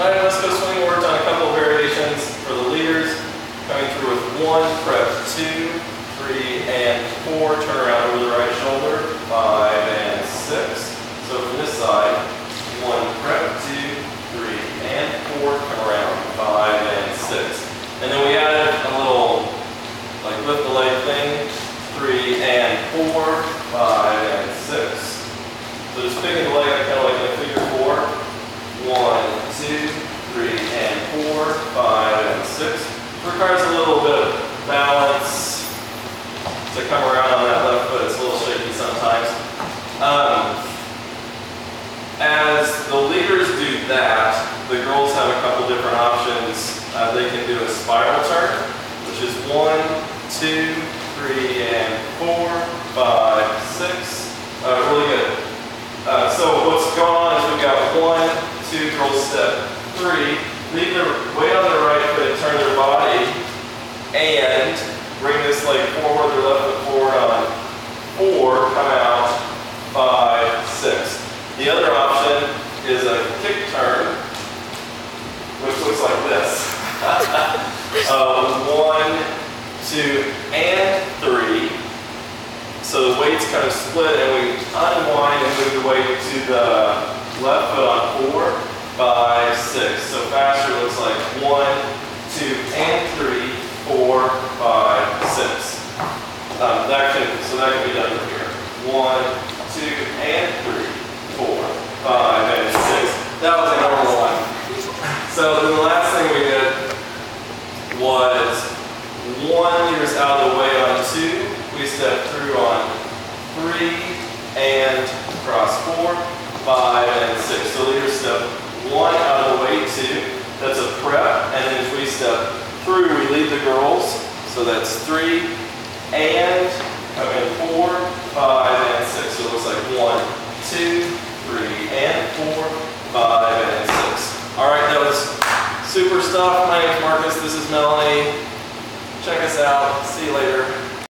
Tonight in West Coast Swing, worked on a couple of variations for the leaders, coming through with one, prep two, three, and four, turn around over the right shoulder, five and six. So from this side, one, prep two, three, and four, come around, five and six. And then we added a little, like lift the leg thing, three and four, five and six. So just picking the leg kind of like in a figure four. One, two, three, and four, five, and six. Requires a little bit of balance to come around on that left foot. It's a little shaky sometimes. Um, as the leaders do that, the girls have a couple different options. Uh, they can do a spiral turn, which is one, two, three, and four, five, six. Uh, really good. Uh, so what's going on is we've got one, two, girls step three, leave their weight on their right foot, turn their body, and bring this leg forward, their left foot forward on four, come out, five, six. The other option is a kick turn, which looks like this. uh, one, two, and three. So the weights kind of split and we unwind and move the weight to the left foot on four, five, six. So faster looks like one, two, and three, four, five, six. Um, that can, so that can be done from here. One, two, and three, four, five, and six. That was normal one. So then the last thing we did was one leader's out of the way on two. We step through on three and cross four, five, and six. So leader step one out of the way, two. That's a prep. And then as we step through, we lead the girls. So that's three and in four, five, and six. So it looks like one, two, three, and four, five, and six. All right, that was super stuff. My name's Marcus. This is Melanie. Check us out. See you later.